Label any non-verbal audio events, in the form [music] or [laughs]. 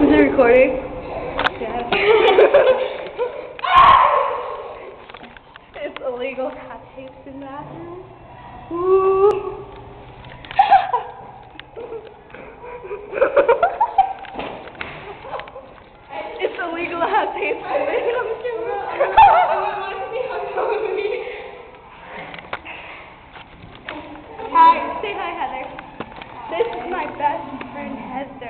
Is it recording? [laughs] Yes. it's illegal to have tapes in bathrooms. [laughs] Woo! it's illegal to have tapes in Hi, say hi, Heather. This is my best friend, Heather.